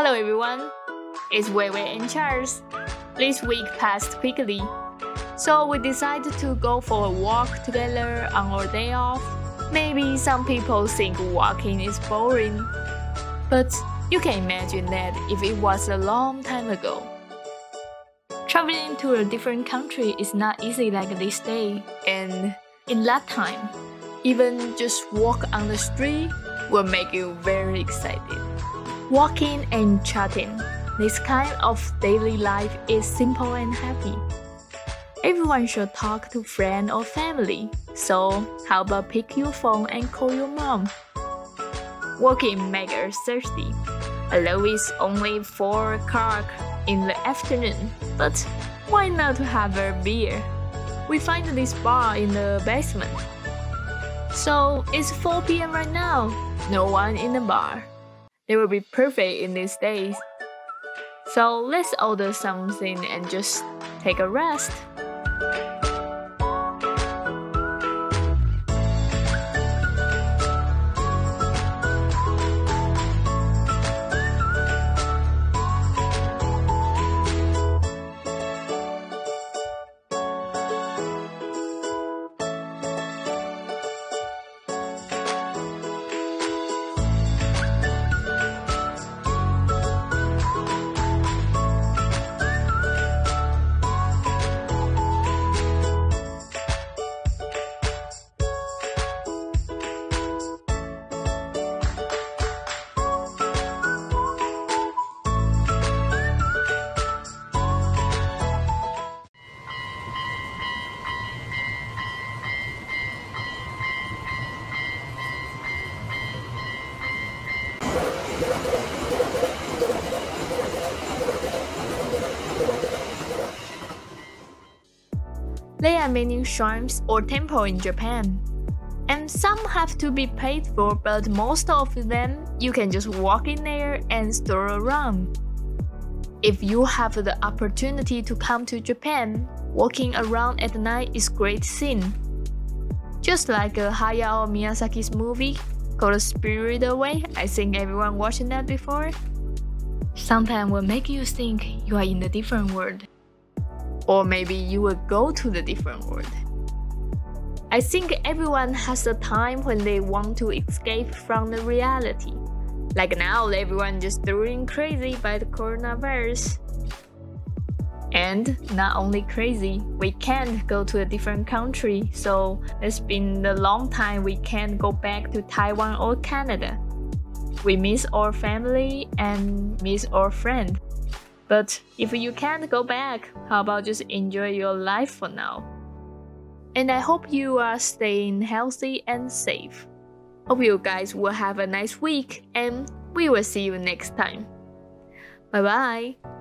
Hello everyone, it's Weiwei and Charles. This week passed quickly, so we decided to go for a walk together on our day off. Maybe some people think walking is boring, but you can imagine that if it was a long time ago. Traveling to a different country is not easy like this day, and in that time, even just walk on the street will make you very excited. Walking and chatting. This kind of daily life is simple and happy. Everyone should talk to friend or family. So how about pick your phone and call your mom? Walking make us thirsty. Although it's only 4 o'clock in the afternoon, but why not have a beer? We find this bar in the basement. So it's 4 p.m. right now. No one in the bar. They will be perfect in these days. So let's order something and just take a rest. There are many shrines or temples in Japan. And some have to be paid for, but most of them you can just walk in there and stroll around. If you have the opportunity to come to Japan, walking around at night is great scene. Just like a Hayao Miyazaki's movie called Spirit Away, I think everyone watching that before. Sometimes will make you think you are in a different world or maybe you will go to the different world. I think everyone has a time when they want to escape from the reality. Like now, everyone just doing crazy by the coronavirus. And not only crazy, we can't go to a different country, so it's been a long time we can't go back to Taiwan or Canada. We miss our family and miss our friends. But if you can't go back, how about just enjoy your life for now? And I hope you are staying healthy and safe. Hope you guys will have a nice week and we will see you next time. Bye bye.